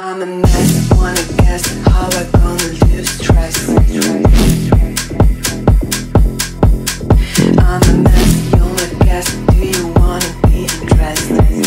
I'm a mess, wanna guess how I gonna lose stress. I'm a mess, you're a guest. Do you wanna be undressed?